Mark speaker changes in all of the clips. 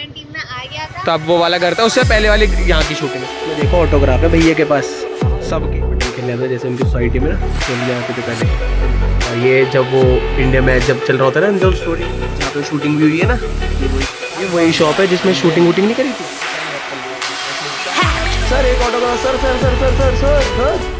Speaker 1: Indian team में आ गया था।
Speaker 2: तब वो वाला घर था उससे पहले वाली यहाँ की शूटिंग मैं देखो ऑटोग्राफ है भैया के पास। सबके। खेलने था जैसे उनकी सोसाइटी में ना तो तो पहले। और ये जब वो इंडिया मैच जब चल रहा होता है ना जब स्टोरी जहाँ पे शूटिंग भी हुई है ना ये वही ये वही शॉप है जिसमें शूटिंग वूटिंग नहीं करी थी। सर एक autograph sir sir sir sir sir sir sir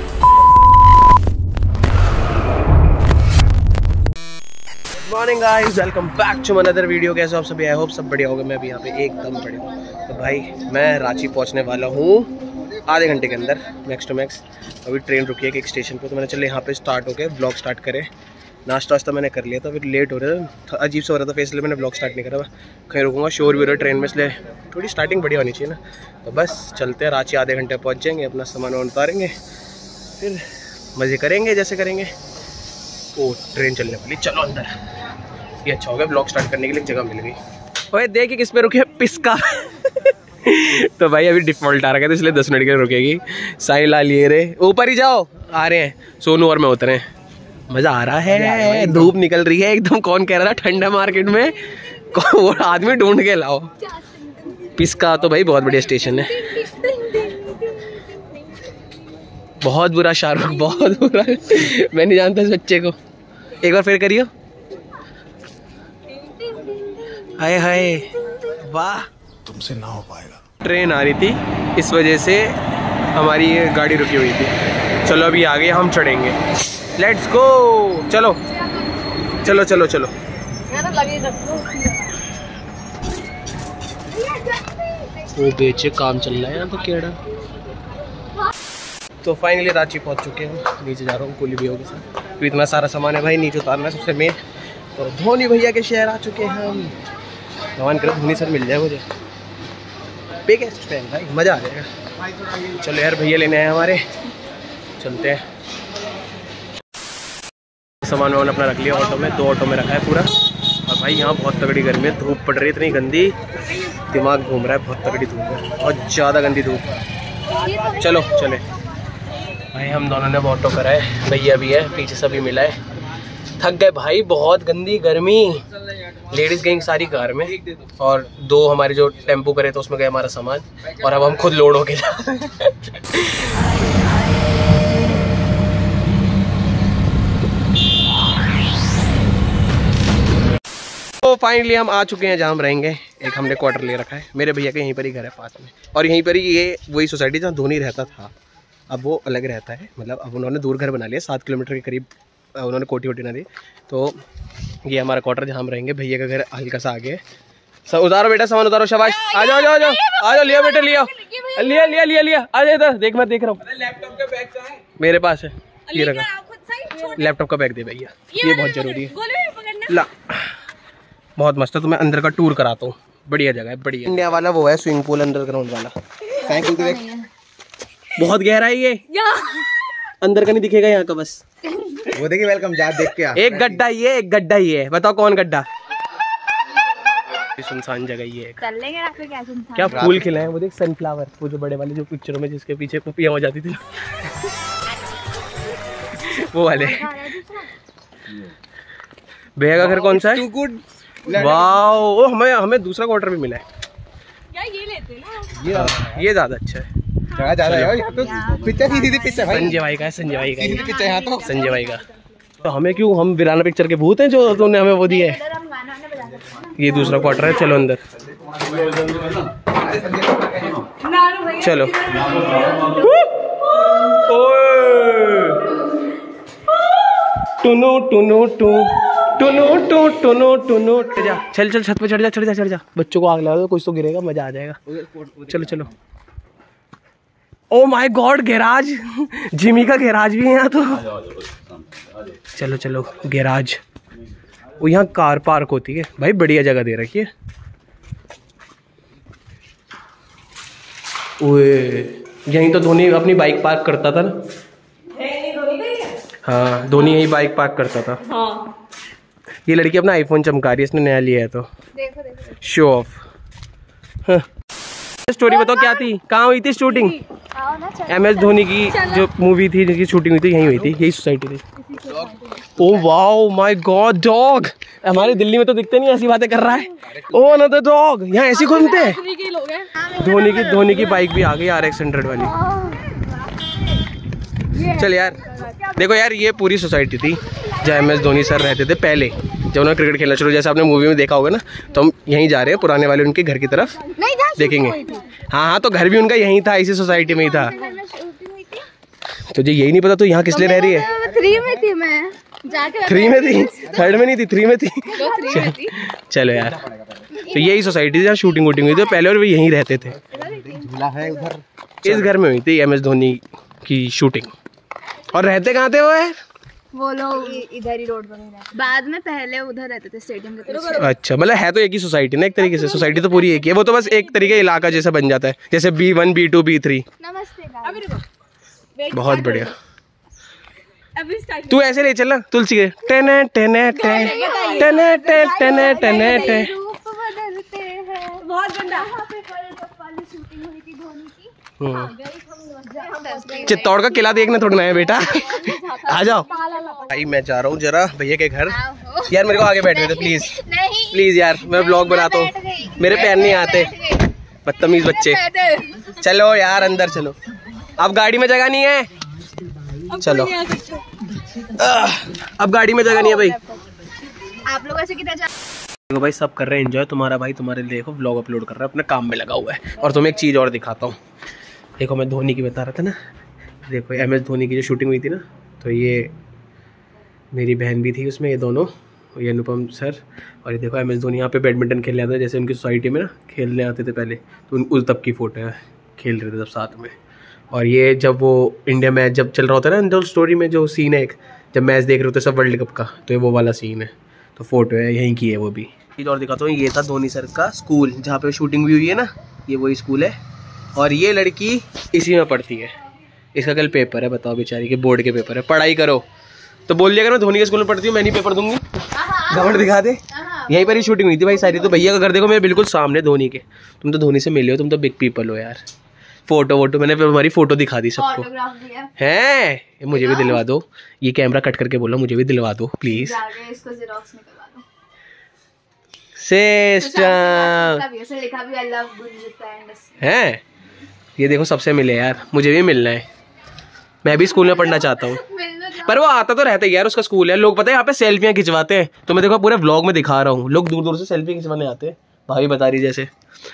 Speaker 2: morning guys welcome back to another video कैसे आप सभी? आई होप सब बढ़िया होगा। मैं भी यहाँ पे एकदम बढ़िया हूँ। तो भाई, मैं रांची पहुँचने वाला हूँ आधे घंटे के अंदर मैक्स टू मैक्स अभी ट्रेन रुकी है एक स्टेशन पे तो मैंने चले यहाँ पे स्टार्ट हो गए ब्लॉग स्टार्ट करे। नाश्ता वास्ता मैंने कर लिया था, फिर लेट हो रहा था। अजीब सा हो रहा था फिर इसलिए मैंने ब्लॉग स्टार्ट नहीं करा। कहीं रुकूँगा शोर भी हो रहा है ट्रेन में, इसलिए थोड़ी स्टार्टिंग बढ़िया होनी चाहिए ना। तो बस, चलते हैं, रांची आधे घंटे पहुँच जाएँगे, अपना सामान उतारेंगे। फिर मज़े करेंगे, जैसे करेंगे। ओ ट्रेन चलने वाली। चलो अंदर। ये अच्छा हो गया। ब्लॉग स्टार्ट करने के लिए जगह मिल गई। ओए देखिए किस पे रुके पिस्का। तो भाई अभी डिफ़ॉल्ट आ रहा है तो इसलिए दस मिनट के लिए रुकेगी। साई लाल ये रे। ऊपर ही जाओ। आ रहे हैं। सोनू और मैं उतरे मज़ा आ रहा है। धूप निकल रही है एकदम। कौन कह रहा था ठंडा मार्केट में? वो आदमी ढूंढ के लाओ। पिस्का तो भाई बहुत बढ़िया स्टेशन है। बहुत बुरा शाहरुख बहुत बुरा। मैं नहीं जानता इस बच्चे को। एक बार फिर करियो। हाय हाय। वाह।
Speaker 3: तुमसे ना हो पाएगा।
Speaker 2: ट्रेन आ रही थी इस वजह से हमारी ये गाड़ी रुकी हुई थी। चलो अभी आ गए हम चढ़ेंगे। लेट्स गो चलो। चलो चलो चलो। वो बेचे काम चल रहा है यहाँ तो केड़ा। तो फाइनली रांची पहुँच चुके हैं। नीचे जा रहा हूँ कुली भैया के साथ। तो इतना सारा सामान है भाई नीचे उतारना है सबसे मेन और धोनी भैया के शहर आ चुके हैं हम। भगवान करो, धोनी सर मिल जाए मुझे। बिगेस्ट फ़ैन भाई? मज़ा आ जाएगा। चलो यार, भैया लेने आए हमारे। चलते हैं। सामान वामान अपना रख लिया ऑटो में, दो ऑटो में रखा है पूरा। और भाई, यहाँ बहुत तगड़ी गर्मी है, धूप पड़ रही है इतनी गंदी। दिमाग घूम रहा है, बहुत तगड़ी धूप है। बहुत ज़्यादा गंदी धूप है। चलो, चले। भाई, हम दोनों ने ऑटो करा है भैया भी है, पीछे सभी मिला है। थक गए भाई, बहुत गंदी गर्मी। लेडीज़ गई सारी कार में, और दो हमारे जो टेंपो करे तो उसमें गए हमारा सामान और अब हम खुद लोड होके जा तो फाइनली हम आ चुके हैं, जहाँ हम रहेंगे। एक हमने क्वार्टर ले रखा है। मेरे भैया के यहीं पर ही घर है पास में। और यहीं पर ही ये, वही सोसाइटी जहाँ धोनी रहता था, अब वो अलग रहता है। मतलब अब उन्होंने दूर घर बना लिया, सात किलोमीटर के करीब उन्होंने कोटी वोटी ना दी। तो ये हमारा क्वार्टर जहाँ हम रहेंगे भैया का घर हल्का सा आगे। सब उतारो बेटा सामान उतारो शाबाश। आ जाओ आ जाओ आ जाओ। आ जाओ लिया बेटा लिया। लिया लिया लिया लिया। आ जाओ इधर देख मैं देख रहा हूँ। लैपटॉप का बैग मेरे पास है। ये रखा। लैपटॉप का बैग दे भैया। ये बहुत ज़रूरी है। ला। बहुत मस्त है तो मैं अंदर का टूर कराता हूँ। बढ़िया जगह है बढ़िया। इंडिया वाला वो है स्विमिंग पूल अंडरग्राउंड वाला। साइकिल तो देख बहुत गहरा है। ये। अंदर का नहीं दिखेगा यहाँ का बस।
Speaker 3: वो देखिए वेलकम जा देख के
Speaker 2: एक गड्ढा ये एक गड्ढा ये बताओ कौन गड्ढा? सुनसान जगह ये है
Speaker 1: क्या
Speaker 2: क्या फूल खिले हैं वो देख सनफ्लावर वो जो बड़े वाले जो पिक्चरों में जिसके पीछे पपियाँ हो जाती थी। वो वाले। भैया का घर कौन सा है?
Speaker 3: गुड
Speaker 2: वाओ हमें हमें दूसरा क्वार्टर भी मिला है।
Speaker 1: ये लेते ना।
Speaker 3: ये
Speaker 2: ये ज़्यादा अच्छा है।
Speaker 3: जगह ज़्यादा है? यहाँ तो पिक्चर ही सीधी पिक्चर भाई।
Speaker 2: संजय भाई का है संजय भाई का
Speaker 3: सीधी पिक्चर यहाँ तो।
Speaker 2: संजय भाई का। तो हमें क्यों हम वीराना पिक्चर के भूत हैं जो तुमने हमें वो दिए? हैं ये दूसरा क्वार्टर है चलो अंदर। चलो। टुनु टुनु टू। टुनु टू टुनु टुनु। जा चल चल छत पे चढ़ जा चढ़ जा चढ़ जा। बच्चों को आग लगा दो कुछ तो गिरेगा मज़ा आ जाएगा। चलो चलो। Oh my god garage Jimmy का गैराज भी है यहाँ तो। चलो चलो गैराज वो यहाँ कार पार्क होती है। भाई बढ़िया जगह दे रखी है। ओए यहीं तो धोनी अपनी बाइक पार्क करता था ना। हाँ धोनी यही बाइक पार्क करता था।
Speaker 1: हाँ।
Speaker 2: ये लड़की अपना आईफोन चमका रही है इसने नया लिया है तो।
Speaker 1: देखो देखो।
Speaker 2: शो ऑफ़ स्टोरी बताओ क्या थी? कहाँ हुई थी शूटिंग
Speaker 1: ना
Speaker 2: एम एस धोनी की जो मूवी थी जिसकी शूटिंग हुई थी यहीं हुई थी यही सोसाइटी थी। Oh wow my god dog हमारे दिल्ली में तो दिखते नहीं ऐसी बातें कर रहा है। ओ अनदर डॉग यहाँ ऐसी घूमते हैं?
Speaker 1: लोग हैं।
Speaker 2: धोनी की धोनी की बाइक भी आ गई आर एक्स हंड्रेड वाली। चल यार देखो यार ये पूरी सोसाइटी थी जहाँ एम एस धोनी सर रहते थे पहले। जब उन्होंने क्रिकेट खेलना शुरू जैसे आपने मूवी में देखा होगा ना तो हम यहीं जा रहे हैं पुराने वाले उनके घर की तरफ़। देखेंगे। हाँ हाँ तो घर भी उनका यहीं था इसी सोसाइटी में ही था। तुझे यही नहीं पता तो यहाँ किस लिए रह रही है?
Speaker 1: थ्री में थी मैं।
Speaker 2: थ्री में थी? थर्ड में नहीं थी थ्री में थी? चलो यार। तो यही सोसाइटी थी जहाँ शूटिंग वूटिंग हुई थी पहले और वो यहीं रहते थे।
Speaker 3: है
Speaker 2: इस घर में हुई थी एम एस धोनी की शूटिंग और रहते कहाँ थे वो यार?
Speaker 1: वो लोग इधर ही रोड पर ही रहते। बाद में पहले उधर रहते थे स्टेडियम के तरफ़
Speaker 2: अच्छा मतलब है तो एक ही सोसाइटी ना एक तरीके से? सोसाइटी तो पूरी एक ही है। वो तो बस एक तरीके का इलाका जैसा बन जाता है। जैसे B one B two B three
Speaker 1: नमस्ते
Speaker 2: बहुत बढ़िया। तू ऐसे ले चलना तुलसी के। टेने टेने टेने टे टेने टेने टे।
Speaker 1: रूप बदलते हैं। बहुत गंदा। वहाँ पे वर्ल्ड कप वाली शूटिंग हुई थी धोनी की।
Speaker 2: हम्म। चित्तौड़ का किला देखना थोड़ा ना है बेटा। आ जाओ। भाई मैं जा रहा हूँ जरा भैया के घर। यार मेरे को आगे बैठने दो प्लीज़ प्लीज़ यार मैं ब्लॉग बनाता हूँ। मेरे पैर नहीं आते। बदतमीज बच्चे। चलो यार अंदर चलो। अब गाड़ी में जगह नहीं है। चलो। अब गाड़ी में जगह नहीं है भाई।
Speaker 1: आप लोग ऐसे जा
Speaker 2: देखो भाई सब कर रहे हैं एंजॉय तुम्हारा भाई तुम्हारे देखो व्लॉग अपलोड कर रहा है अपने काम में लगा हुआ है। और तुम्हें एक चीज़ और दिखाता हूँ। देखो मैं धोनी की बता रहा था ना। देखो एम एस धोनी की जो शूटिंग हुई थी ना तो ये मेरी बहन भी थी उसमें, ये दोनों, ये अनुपम सर। और ये देखो, एम एस धोनी यहाँ पे बैडमिंटन खेलने आते थे जैसे उनकी सोसाइटी में ना, खेलने आते थे पहले। तो उन, उस तब की फ़ोटो है, खेल रहे थे तब साथ में। और ये जब वो इंडिया मैच जब चल रहा होता है ना, जो स्टोरी में जो सीन है एक, जब मैच देख रहे होते सब वर्ल्ड कप का तो ये वो वाला सीन है। तो फ़ोटो है, यहीं की है वो भी। चीज़ और दिखाता हूँ, ये था धोनी सर का स्कूल जहाँ पे शूटिंग भी हुई है ना, ये वही स्कूल है। और ये लड़की इसी में पढ़ती है। इसका कल पेपर है बताओ बेचारी के बोर्ड के पेपर है। पढ़ाई करो। तो बोल दिया अगर मैं धोनी के स्कूल में पढ़ती हूँ मैं नहीं पेपर दूँगी। गवर्नमेंट दिखा दे। यहीं पर ही शूटिंग हुई थी भाई सारी। तो भैया का घर देखो मेरे बिल्कुल सामने धोनी के। तुम तो धोनी से मिले हो तुम तो बिग पीपल हो यार। फ़ोटो वोटो मैंने हमारी फ़ोटो दिखा दी सबको। है? ये मुझे भी दिलवा दो। ये कैमरा कट करके बोलो मुझे भी दिलवा दो प्लीज़
Speaker 1: जाके इसको जेरोक्स निकलवा दो।
Speaker 2: सिस्टर
Speaker 1: तब ये से लिखा भी आई लव गुंजिता एंड
Speaker 2: हैं? ये देखो सबसे मिले यार। मुझे भी मिलना है। मैं भी स्कूल में पढ़ना चाहता हूँ। पर वो आता तो रहता है यार उसका स्कूल है। लोग पता है यहाँ पे सेल्फियाँ खिंचवाते हैं। तो मैं देखो पूरे ब्लॉग में दिखा रहा हूँ। लोग दूर दूर से सेल्फी खिंचवाने आते हैं। भाभी बता रही जैसे।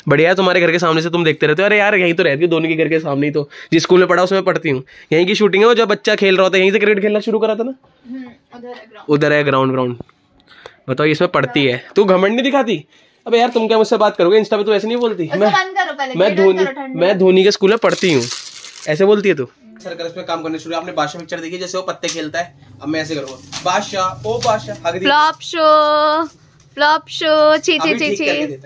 Speaker 2: बढ़िया है तुम्हारे घर के सामने से तुम देखते रहते हो। अरे यार यहीं तो रहती हो दोनों के घर के सामने ही तो। जिस स्कूल में पढ़ा उसमें पढ़ती हूँ। यहीं की शूटिंग है वो जब बच्चा खेल रहा होता है यहीं से क्रिकेट खेलना शुरू करा था ना?
Speaker 1: उधर है ग्राउंड
Speaker 2: ग्राउंड बताओ इसमें पढ़ती है। तू घमंड नहीं दिखाती? अबे यार तुम क्या मुझसे बात करोगे? इंस्टा पे तो ऐसे नहीं बोलती? मैं मैं धोनी मैं। धोनी के स्कूल में पढ़ती हूँ। ऐसे बोलती है तू? सर्कल में काम करने शुरू आपने बादशाह पिक्चर देखी जैसे वो पत्ते खेलता है? अब मैं ऐसे करूँगा। बादशाह ओ बादशाह
Speaker 1: फ्लॉप शो फ्लॉप शो छी छी छी छी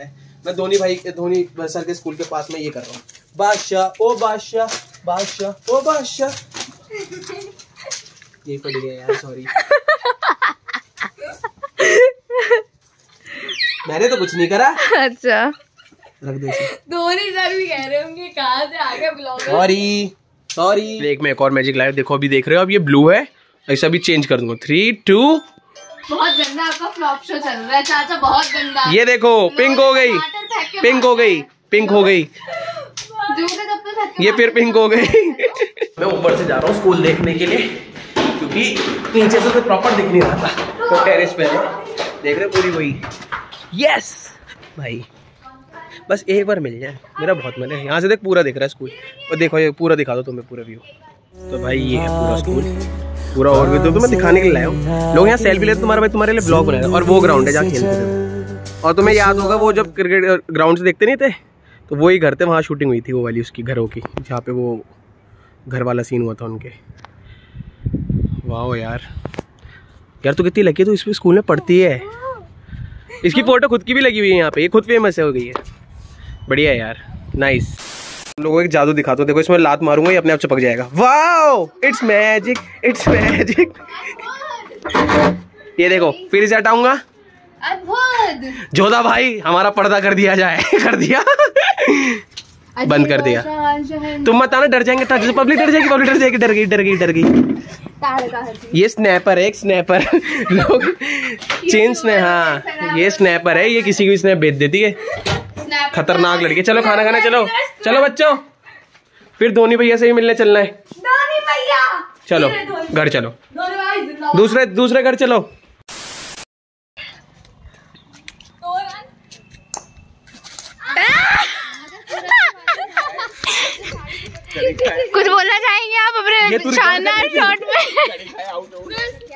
Speaker 2: मैं धोनी भाई धोनी सर के स्कूल के पास में ये कर रहा हूँ। बादशाह ओ बादशाह बादशाह ओ बादशाह। ये पड़ गया यार सॉरी मैंने तो कुछ नहीं करा।
Speaker 1: अच्छा।
Speaker 2: रख दे इसे।
Speaker 1: धोनी सर भी कह रहे होंगे कहा से आ गए ब्लॉगर
Speaker 2: सॉरी सॉरी एक मैं एक और मैजिक लाइव देखो अभी देख रहे हो अब ये ब्लू है। ऐसा भी चेंज कर दूँगा। थ्री टू
Speaker 1: बहुत गंदा आपका फ्लॉप शो चल रहा है चाचा बहुत गंदा।
Speaker 2: ये देखो पिंक हो गई। पिंक हो गई पिंक हो गई। ये फिर पिंक हो गई। मैं ऊपर से जा रहा हूँ स्कूल देखने के लिए क्योंकि नीचे से तो प्रॉपर दिख नहीं रहा था। तो टेरेस पे है। देख रहे हो पूरी वही। यस भाई। बस एक बार मिल जाए। मेरा बहुत मन है। यहाँ से देख पूरा दिख रहा है स्कूल। और देखो ये पूरा दिखा दो तुम्हें पूरा व्यू तो भाई ये है पूरा स्कूल। पूरा और भी तो तुम्हें दिखाने के लिए लाया हूँ। लोग यहाँ सेल्फी लेते तुम्हारे भाई तुम्हारे लिए ब्लॉग बनाए और वो ग्राउंड है जहाँ खेलते थे और तुम्हें याद होगा वो जब क्रिकेट ग्राउंड से देखते नहीं थे तो वही घर थे वहाँ शूटिंग हुई थी वो वाली उसकी घरों की जहाँ पे वो घर वाला सीन हुआ था उनके। वाह यार। यार तो कितनी लगी है, तो इस स्कूल में पढ़ती है। इसकी फ़ोटो खुद की भी लगी हुई है यहाँ पे। ये खुद फ़ेमस है हो गई है। बढ़िया यार नाइस लोगों को एक जादू दिखाता हूँ देखो इसमें लात मारूँगा ये अपने आप चिपक जाएगा। Wow it's magic it's magic ये देखो फिर से हटाऊँगा। जोधा भाई हमारा पर्दा कर दिया जाए कर दिया। बंद कर दिया। तुम मत आना डर जाएँगे पब्लिक डर जाएगी पब्लिक डर जाएगी डर गई डर गई डर गई। ये स्नैपर है एक स्नैपर लोग चेन स्ने हाँ ये स्नैपर है ये किसी की स्नैप भेज देती है। खतरनाक लड़की। चलो खाना खाना चलो। चलो बच्चों। फिर धोनी भैया से ही मिलने चलना है।
Speaker 1: धोनी भैया।
Speaker 2: चलो घर चलो। दूसरे दूसरे घर चलो।
Speaker 1: कुछ बोलना चाहेंगे आप अपने शानदार शॉट में?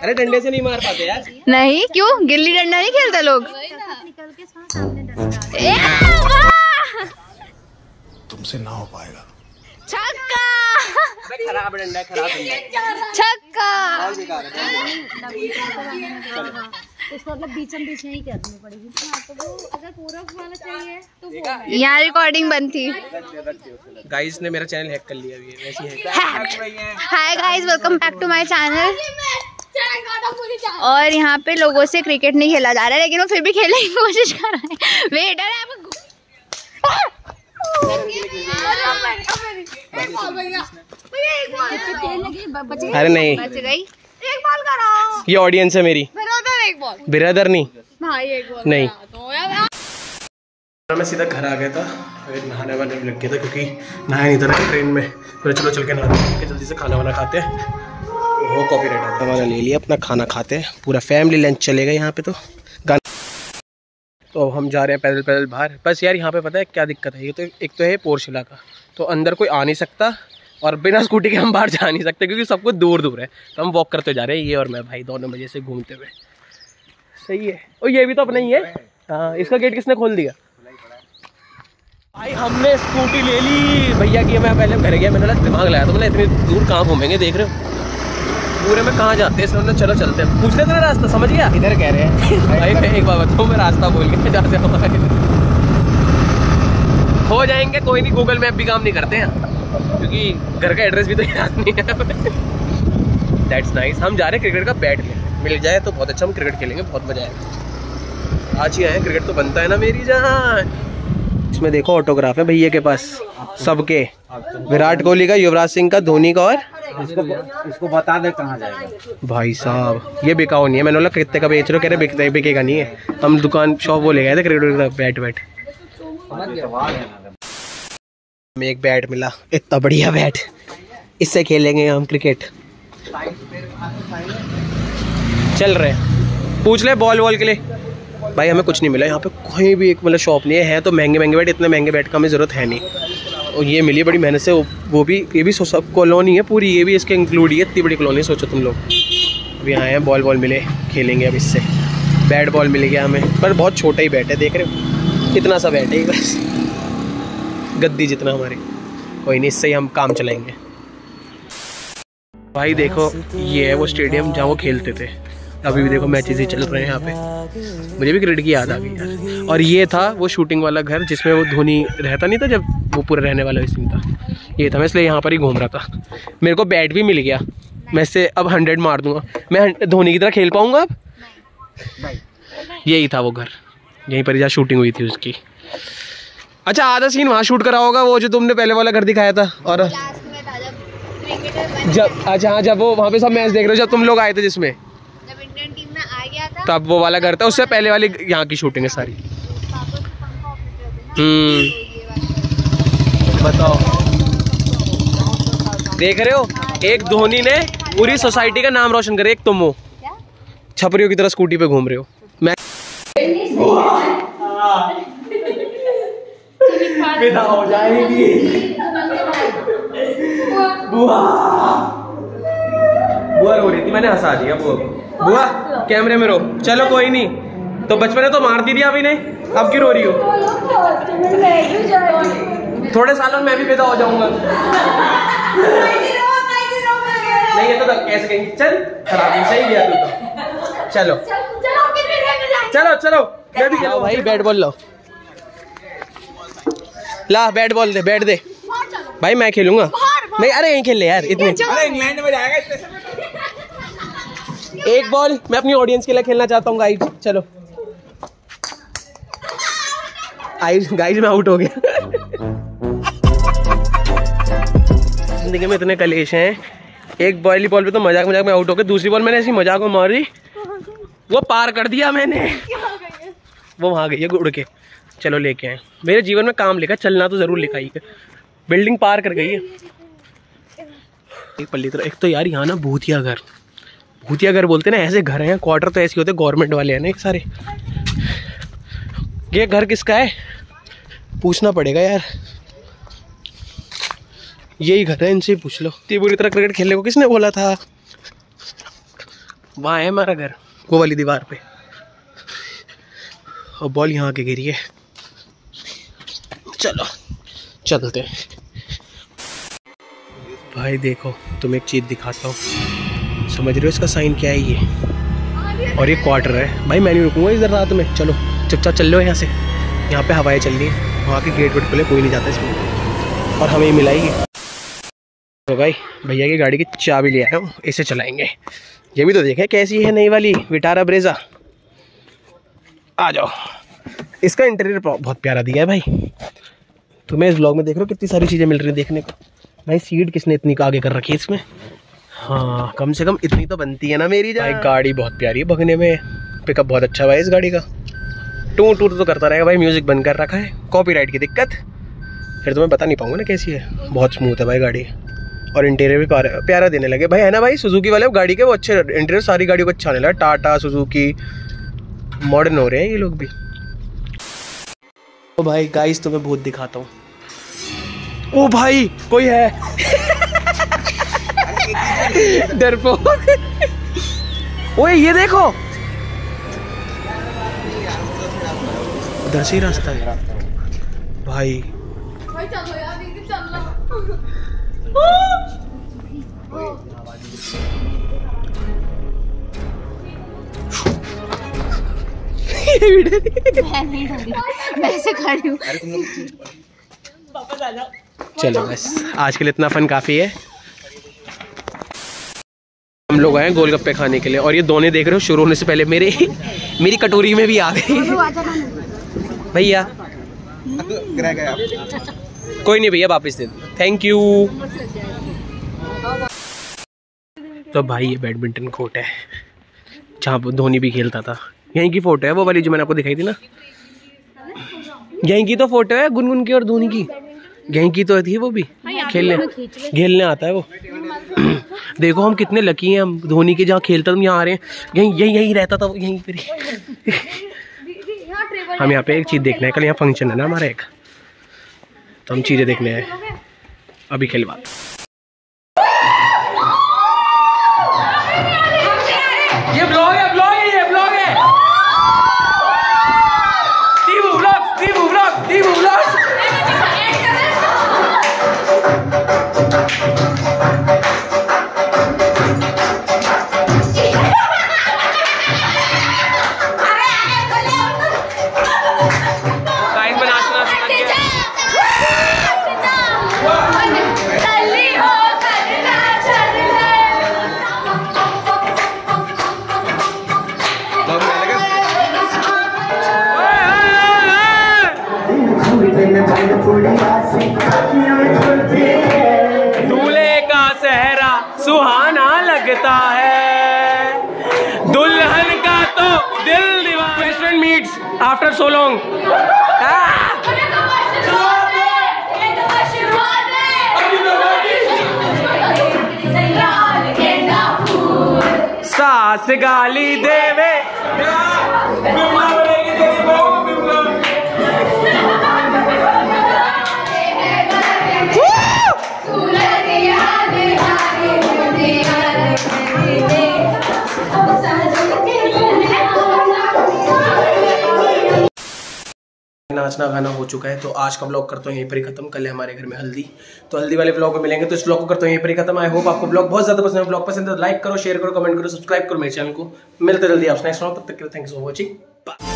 Speaker 2: अरे डंडे से नहीं मार पाते यार।
Speaker 1: नहीं क्यों? गिल्ली डंडा नहीं खेलते लोग!
Speaker 3: तुमसे ना हो पाएगा।
Speaker 1: छक्का!
Speaker 2: खराब डंडा खराब
Speaker 1: छक्का!
Speaker 2: है।
Speaker 4: इसको मतलब बीचम बीच में करनी पड़ेगी। हाँ तो वो अगर पूरा खाना चाहिए तो
Speaker 1: यहाँ रिकॉर्डिंग बंद थी।
Speaker 2: गाइस ने मेरा चैनल हैक कर लिया अभी वैसे ही है
Speaker 1: hi guys welcome back to my channel और यहाँ पे लोगों से क्रिकेट नहीं खेला जा रहा है लेकिन वो फिर भी खेलने की कोशिश कर रहे हैं। वेटर है
Speaker 2: अरे नहीं।
Speaker 1: बच गई। एक बॉल कराओ
Speaker 2: ये ऑडियंस है मेरी।
Speaker 1: बराबर एक बॉल
Speaker 2: बिरादर नहीं।
Speaker 1: भाई एक बॉल
Speaker 2: नहीं।
Speaker 1: तो
Speaker 2: मैं सीधा घर आ गया था फिर नहाने वाने में लग गया था क्योंकि नहाया नहीं था ना ट्रेन में। फिर चलो चल के नहा के जल्दी से खाना वाना खाते हैं। वो कॉपी राइट वाला ले लिया, अपना खाना खाते हैं। पूरा फैमिली लंच चलेगा यहाँ पे तो। गाना तो हम जा रहे हैं पैदल पैदल बाहर। बस यार यहाँ पे पता है क्या दिक्कत है? ये तो एक तो है पोर्श इलाका तो अंदर कोई आ नहीं सकता और बिना स्कूटी के हम बाहर जा नहीं सकते क्योंकि सब कुछ दूर दूर है। तो हम वॉक करते जा रहे हैं। ये और मैं भाई दोनों बजे से घूमते हुए। सही है। और ये भी तो अपना ही है। हाँ इसका गेट किसने खोल दिया? भाई हमने स्कूटी ले ली। भैया की मैं पहले घर गया, मैंने दिमाग लगाया तो मैंने इतनी दूर कहाँ घूमेंगे? देख रहे हो। पूरे में कहाँ जाते हैं? इसलिए चलो चलते हैं। पूछ लेते रास्ता समझ गया?
Speaker 3: इधर कह रहे हैं।
Speaker 2: भाई मैं एक बार बताऊँ मैं रास्ता बोल के जहाँ से हमारे हो जाएँगे कोई नहीं गूगल मैप भी काम नहीं करते हैं। क्योंकि घर का एड्रेस भी तो याद नहीं है। दैट्स नाइस हम जा रहे हैं क्रिकेट का बैट लेने मिल जाए तो बहुत अच्छा हम क्रिकेट खेलेंगे बहुत मज़ा आएगा। आज ही आए क्रिकेट तो बनता है ना मेरी जान। इसमें देखो ऑटोग्राफ है भैया के पास सबके। विराट कोहली का युवराज सिंह का धोनी का और?
Speaker 3: इसको इसको बता दे कहाँ जाएगा।
Speaker 2: भाई साहब ये बिकाऊ नहीं है। मैंने बोला कितने का बेच रहे हो? कह रहे बिकते बिकेगा नहीं है। हम दुकान शॉप वो ले गए थे क्रिकेट का बैट बैट। हमें एक बैट मिला इतना बढ़िया बैट। इससे खेलेंगे हम क्रिकेट चल रहे पूछ ले बॉल वॉल के लिए। भाई हमें कुछ नहीं मिला। यहाँ पे कोई भी एक मतलब शॉप नहीं है, है तो महँगे महँगे बैट इतने महँगे बैट का हमें ज़रूरत है नहीं। और ये मिली बड़ी मेहनत से वो, भी ये भी सब कॉलोनी है पूरी ये भी इसके इंक्लूड ही है। इतनी बड़ी कॉलोनी सोचो तुम लोग। अभी आए हैं बॉल बॉल मिले खेलेंगे अब इससे। बैट बॉल मिल गया हमें। पर बहुत छोटा ही बैट है देख रहे हो? इतना सा बैट है बस। गद्दी जितना हमारे। कोई नहीं इससे ही हम काम चलाएँगे। भाई देखो ये है वो स्टेडियम जहाँ वो खेलते थे। अभी भी देखो मैचेस ही चल रहे हैं यहाँ पे। मुझे भी क्रिकेट की याद आ गई यार। और ये था वो शूटिंग वाला घर जिसमें वो धोनी रहता नहीं था जब वो पूरा रहने वाला सीन था। ये था मैं इसलिए यहाँ पर ही घूम रहा था। मेरे को बैट भी मिल गया। मैं इससे अब हंड्रेड मार दूँगा। मैं धोनी की तरह खेल पाऊँगा अब? यही था वो घर। यहीं पर जहाँ शूटिंग हुई थी उसकी। अच्छा आधा सीन वहाँ शूट करा होगा वो जो तुमने पहले वाला घर दिखाया था। और
Speaker 1: जब
Speaker 2: अच्छा हाँ जब वो वहाँ पे सब मैच देख रहे हो जब तुम लोग आए थे जिसमें
Speaker 1: जब इंडियन टीम में आ गया था
Speaker 2: तब वो वाला घर था उससे पहले वाली यहाँ की शूटिंग है सारी। हम्म।
Speaker 1: तो
Speaker 2: बताओ। देख रहे हो? एक धोनी ने पूरी सोसाइटी का नाम रोशन करे एक तुम हो। छपरियों की तरह स्कूटी पे घूम रहे हो। मैं विदा हो जाएगी। बुआ। बुआ रो रही थी मैंने हंसा दिया बुआ बुआ कैमरे में रो। चलो कोई नहीं। तो बचपन में तो मार दी थी अभी ने। अब क्यों रो रही हो? थोड़े सालों में मैं भी विदा हो जाऊँगा। नहीं ये तो कैसे कहेंगे? चल खराब सही गया तू तो। चलो। चलो चलो। मैं भी जाओ भाई बैट बॉल लो ला बैट बॉल दे बैट दे। भाई मैं खेलूँगा। नहीं अरे यहीं खेल ले यार इतने।
Speaker 3: इंग्लैंड में जाएगा
Speaker 2: एक बॉल मैं अपनी ऑडियंस के लिए खेलना चाहता हूँ गाइड चलो. आई गाइड में आउट हो गया. ज़िंदगी में इतने कलेश हैं. एक बॉली बॉल पे तो मज़ाक मज़ाक में आउट हो गए दूसरी बॉल मैंने ऐसी मज़ाक में मारी. वो पार कर दिया मैंने. वो वहाँ गई है उड़ के. चलो लेके आए. मेरे जीवन में काम लिखा, चलना तो ज़रूर लिखा ही बिल्डिंग पार कर गई है. एक पल्ली तरह, एक तो यार यहाँ ना भूतिया घर. भूतिया घर बोलते ना, ऐसे घर हैं क्वार्टर तो ऐसे होते गवर्नमेंट वाले हैं ना सारे। ये घर किसका है? पूछना पड़ेगा यार। यही घर है, इनसे पूछ लो। इतनी बुरी तरह क्रिकेट खेलने को किसने बोला था? वहाँ है हमारा घर, वो वाली दीवार पे। और बॉल यहाँ के गिरी है। चलो, चलते भाई देखो तुम एक चीज़ दिखाता हूँ। समझ रहे हो इसका साइन क्या है ये? और ये क्वार्टर है। भाई, मैं नहीं रुकूँगा इधर रात में। चलो, चुपचाप चल लो यहाँ से। यहाँ पे हवाएँ चल रही हैं। वहाँ के गेट वेट खुले, कोई नहीं जाता इसमें। और हमें मिलाएगी तो भाई, भैया की गाड़ी की चाबी ले आया हूँ, इसे चलाएँगे। ये भी तो देखें कैसी है नई वाली? विटारा ब्रेजा आ जाओ। इसका इंटीरियर बहुत प्यारा दिया है भाई। तुम्हें इस ब्लॉग में देख रहे हो कितनी सारी चीज़ें मिल रही हैं देखने को? भाई सीट किसने इतनी आगे कर रखी है इसमें? हाँ कम से कम इतनी तो बनती है ना मेरी भाई गाड़ी बहुत प्यारी है भगने में। पिकअप बहुत अच्छा भाई इस गाड़ी का। टू टू तो करता रहेगा भाई म्यूज़िक बंद कर रखा है। कॉपीराइट की दिक्कत। फिर तो मैं बता नहीं पाऊँगा ना कैसी है। बहुत स्मूथ है भाई गाड़ी। और इंटीरियर भी प्यारा देने लगे। भाई है ना भाई सुजुकी वाले गाड़ी के वो अच्छे इंटीरियर सारी गाड़ियों को अच्छा आने लगा। टाटा सुजुकी मॉडर्न हो रहे हैं ये लोग भी। तो भाई गाइस तुम्हें बहुत दिखाता हूँ। ओ भाई कोई है? डरपोक ओए ये देखो। उधर से ही रास्ता है। भाई।
Speaker 1: भाई चलो यार दीदी चलो
Speaker 4: मैं नहीं मैं ऐसे खड़ी हूँ।
Speaker 2: चलो बस। आज के लिए इतना फन काफ़ी है। हम लोग आए हैं गोलगप्पे खाने के लिए और ये दोनों देख रहे हो, शुरू होने से पहले मेरे मेरी कटोरी में भी आ गई। भैया। कोई नहीं भैया, वापस दे थैंक यू तो भाई, ये बैडमिंटन कोर्ट है, जहाँ धोनी भी खेलता था। यहीं की फ़ोटो है वो वाली जो मैंने आपको दिखाई थी ना? यहीं की तो फ़ोटो है, गुनगुन की और धोनी की। यहीं की तो थी वो भी। खेलने खेलने आता है वो। देखो हम कितने लकी हैं, हम धोनी के जहाँ खेलता हम यहाँ आ रहे हैं। यहीं यहीं यहीं रहता था वो, यहीं पर हम यहाँ पे एक चीज़ देखना है कल यहाँ फ़ंक्शन है ना हमारा एक। तो हम चीज़ें देखने हैं अभी खेलवा। ये आफ्टर सो लॉन्ग सास गाली देवे। नाचना गाना हो चुका है तो आज का ब्लॉग करता हूँ, यहीं पर ही खत्म। कल है हमारे घर में हल्दी। तो हल्दी वाले ब्लॉग में मिलेंगे तो इस ब्लॉग को करता हूँ, यहीं पर ही खत्म। आई होप आपको ब्लॉग बहुत ज़्यादा पसंद है। ब्लॉग पसंद है तो लाइक करो शेयर करो कमेंट करो सब्सक्राइब करो मेरे चैनल को। मिलते जल्दी आप नेक्स्ट तब तक थैंक यू मच वॉचिंग